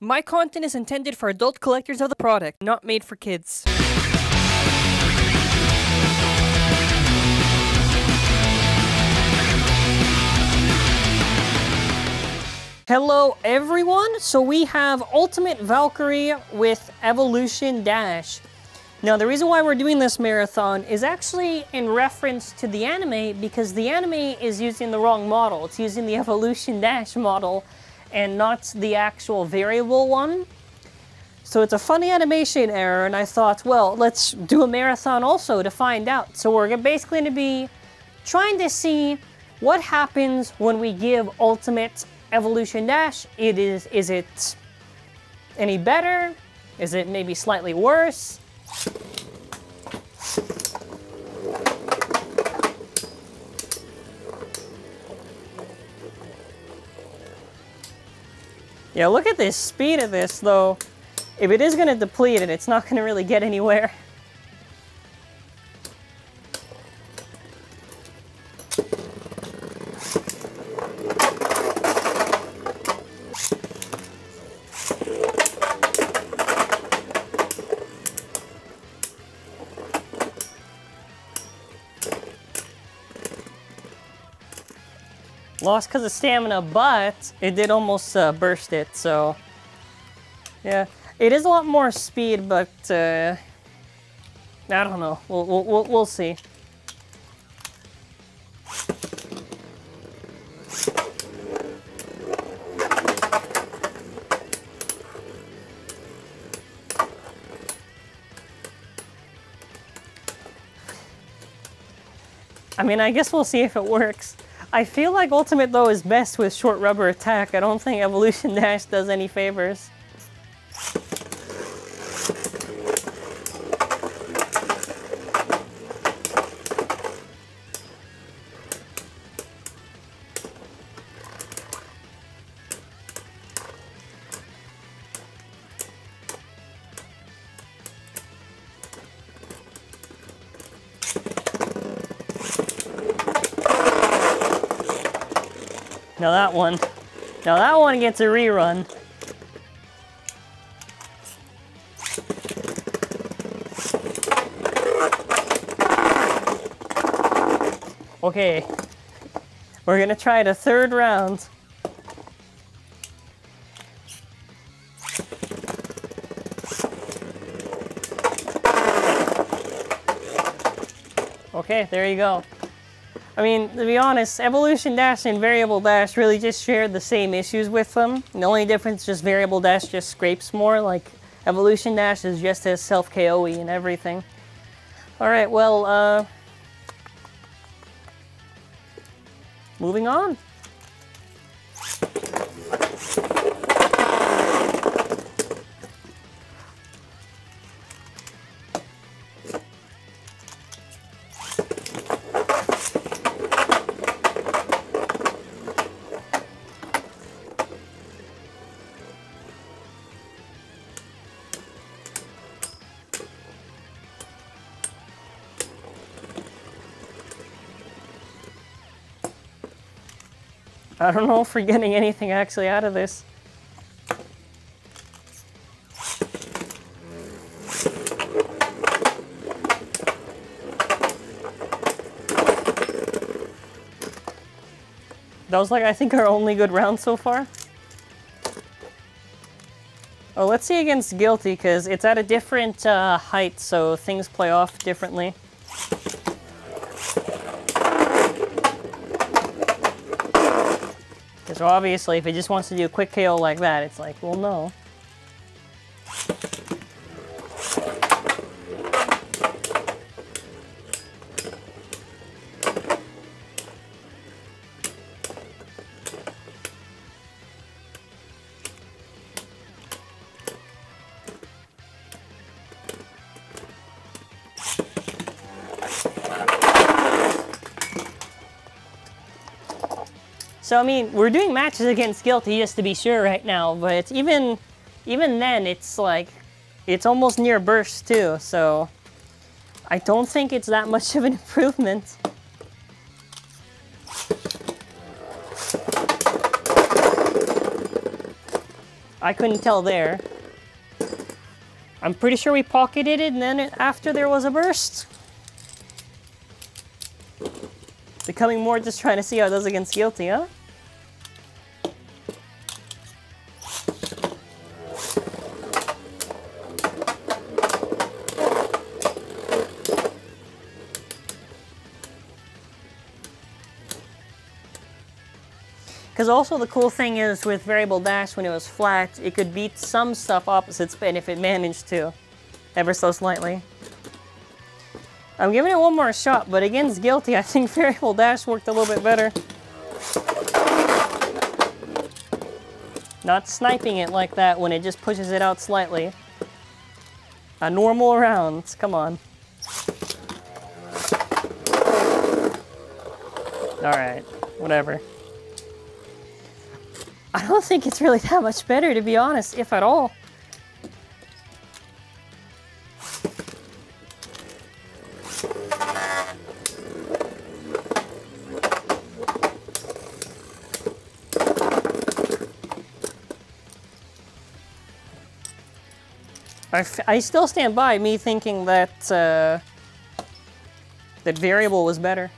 My content is intended for adult collectors of the product, not made for kids. Hello everyone! So we have Ultimate Valkyrie with Evolution Dash. Now the reason why we're doing this marathon is actually in reference to the anime because the anime is using the wrong model. It's using the Evolution Dash model and not the actual variable one. So it's a funny animation error and I thought, well, let's do a marathon also to find out. So we're basically going to be trying to see what happens when we give Ultimate Evolution Dash, it is, is it any better? Is it maybe slightly worse? Yeah, look at this speed of this though. If it is to deplete it, it's not to really get anywhere. Lost because of stamina, but it did almost uh, burst it, so... Yeah, it is a lot more speed, but... Uh, I don't know. We'll, we'll, we'll see. I mean, I guess we'll see if it works. I feel like Ultimate, though, is best with short rubber attack. I don't think Evolution Dash does any favors. One, now that one gets a rerun. Okay, we're gonna try the third round. Okay, there you go. I mean, to be honest, Evolution Dash and Variable Dash really just share the same issues with them. The only difference is just Variable Dash just scrapes more, like Evolution Dash is just as self-KOE and everything. Alright, well, uh... Moving on. I don't know if we're getting anything actually out of this. That was like, I think, our only good round so far. Oh, let's see against Guilty, because it's at a different uh, height, so things play off differently. So obviously, if he just wants to do a quick KO like that, it's like, well, no. So I mean, we're doing matches against Guilty just to be sure right now, but even even then, it's like it's almost near burst too. So I don't think it's that much of an improvement. I couldn't tell there. I'm pretty sure we pocketed it and then after there was a burst. Becoming more just trying to see how it does against Guilty, huh? Because also the cool thing is with variable dash, when it was flat, it could beat some stuff opposite spin if it managed to, ever so slightly. I'm giving it one more shot, but against Guilty, I think variable dash worked a little bit better. Not sniping it like that when it just pushes it out slightly. A normal round, come on. Alright, whatever. I don't think it's really that much better, to be honest, if at all. I, I still stand by me thinking that uh, that variable was better.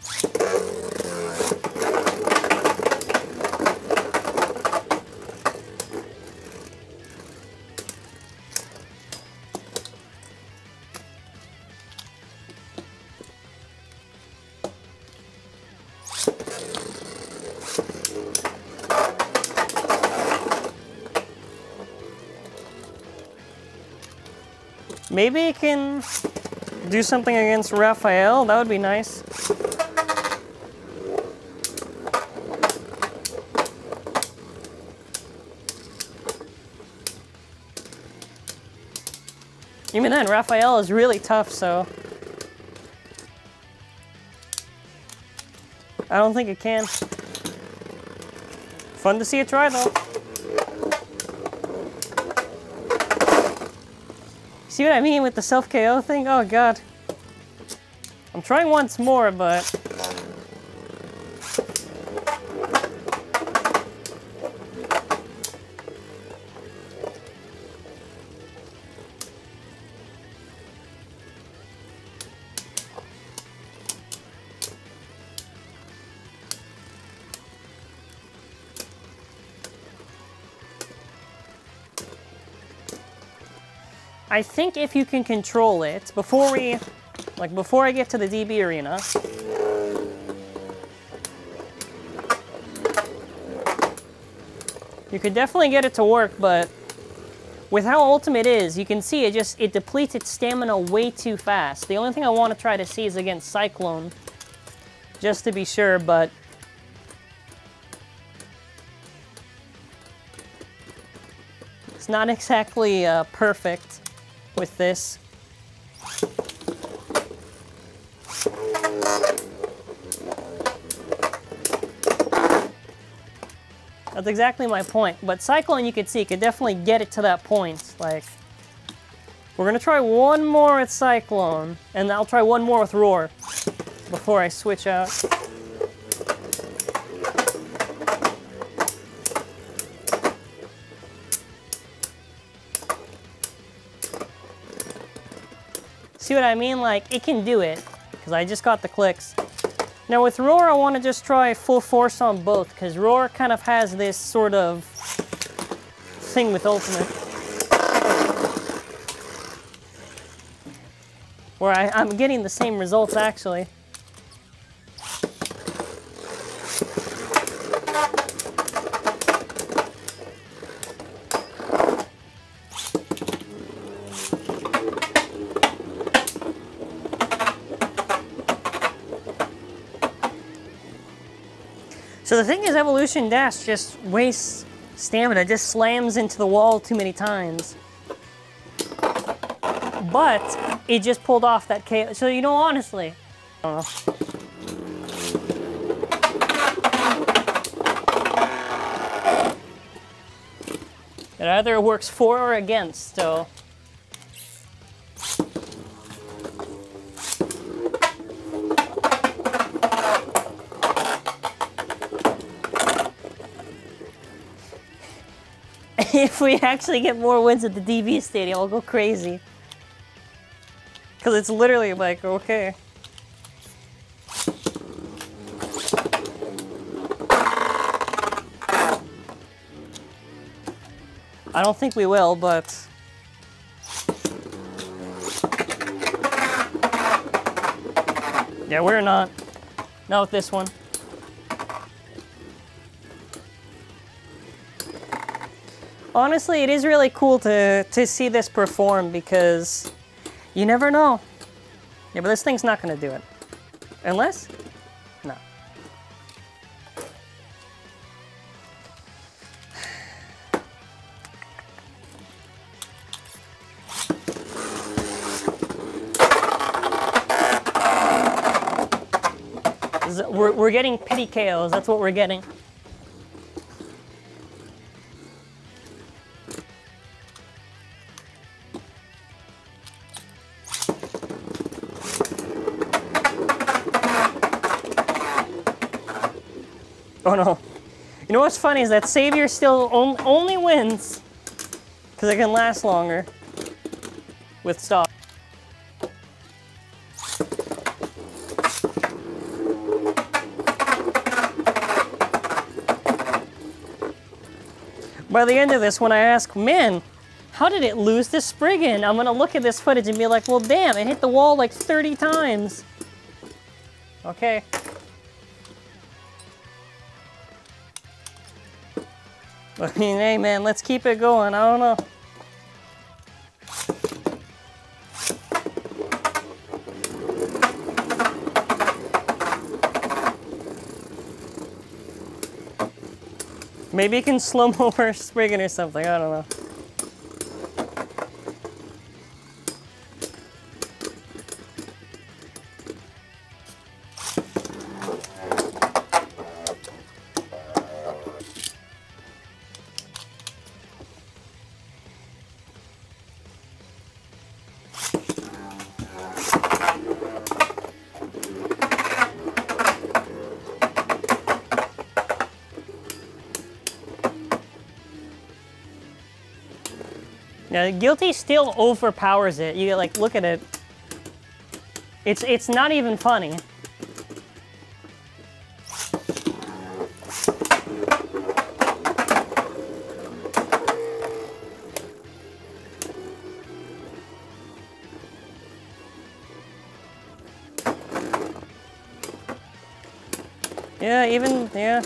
Maybe it can do something against Raphael. That would be nice. Even then, Raphael is really tough, so... I don't think it can. Fun to see it try, though. See what I mean with the self-KO thing? Oh god. I'm trying once more, but... I think if you can control it, before we, like before I get to the DB arena, you could definitely get it to work, but with how ultimate is, you can see it just, it depletes its stamina way too fast. The only thing I want to try to see is against Cyclone, just to be sure, but it's not exactly uh, perfect with this. That's exactly my point. But Cyclone, you can see, could definitely get it to that point. Like, we're gonna try one more with Cyclone, and I'll try one more with Roar before I switch out. See what I mean? Like, it can do it, because I just got the clicks. Now with Roar, I want to just try full force on both, because Roar kind of has this sort of thing with Ultimate. Where I, I'm getting the same results, actually. So the thing is, Evolution Dash just wastes stamina, just slams into the wall too many times. But it just pulled off that KO. So, you know, honestly, know. It either works for or against, so if we actually get more wins at the DB Stadium, I'll go crazy. Because it's literally like, okay. I don't think we will, but... Yeah, we're not. Not with this one. Honestly, it is really cool to, to see this perform because you never know. Yeah, but this thing's not going to do it. Unless? No. We're, we're getting pity KOs. That's what we're getting. Oh no. You know what's funny is that Savior still on, only wins because it can last longer with stock. By the end of this, when I ask, man, how did it lose this Spriggan? I'm gonna look at this footage and be like, well, damn, it hit the wall like 30 times. Okay. I mean, hey man, let's keep it going. I don't know. Maybe you can slow over Spriggan or something. I don't know. Yeah, guilty still overpowers it. You like look at it. It's it's not even funny. Yeah, even yeah.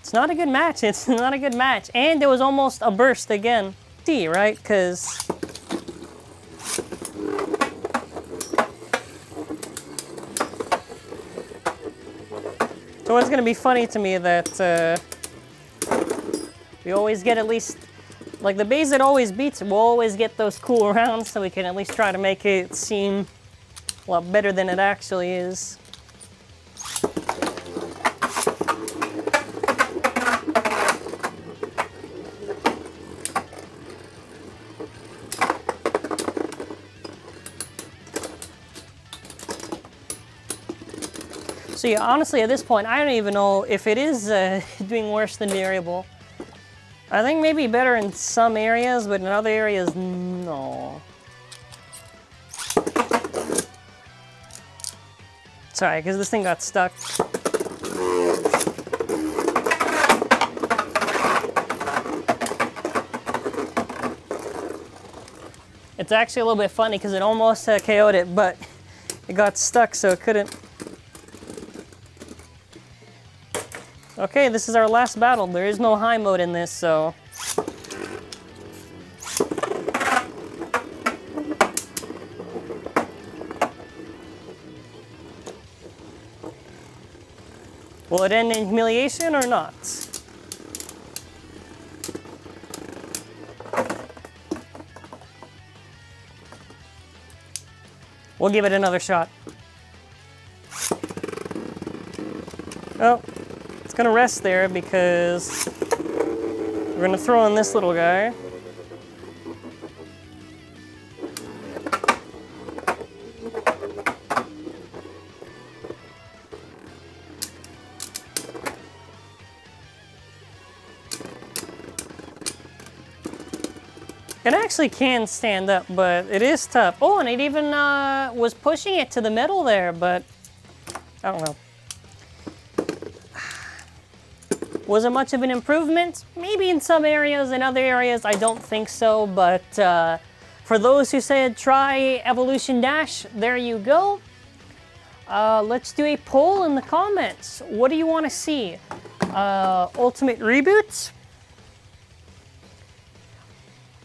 It's not a good match. It's not a good match. And there was almost a burst again. See, right? Because... So it's going to be funny to me that uh, we always get at least... Like the base that always beats, we'll always get those cool rounds so we can at least try to make it seem a lot better than it actually is. So yeah, honestly, at this point, I don't even know if it is uh, doing worse than variable. I think maybe better in some areas, but in other areas, no. Sorry, because this thing got stuck. It's actually a little bit funny because it almost uh, KO'd it, but it got stuck so it couldn't. Okay, this is our last battle. There is no high mode in this, so... Will it end in humiliation or not? We'll give it another shot. Oh, it's gonna rest there because we're gonna throw in this little guy. It actually can stand up, but it is tough. Oh, and it even uh, was pushing it to the middle there, but I don't know. Was it much of an improvement? Maybe in some areas, in other areas, I don't think so, but uh, for those who said try Evolution Dash, there you go. Uh, let's do a poll in the comments. What do you want to see? Uh, Ultimate Reboots?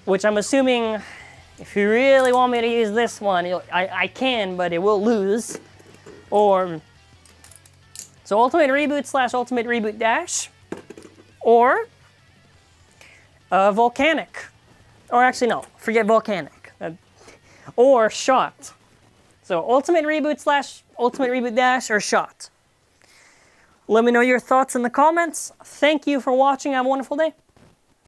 which I'm assuming if you really want me to use this one, I, I can, but it will lose. Or, so Ultimate Reboot slash Ultimate Reboot Dash, or uh, Volcanic. Or actually, no, forget Volcanic. Uh, or Shot. So Ultimate Reboot slash Ultimate Reboot Dash or Shot. Let me know your thoughts in the comments. Thank you for watching. Have a wonderful day.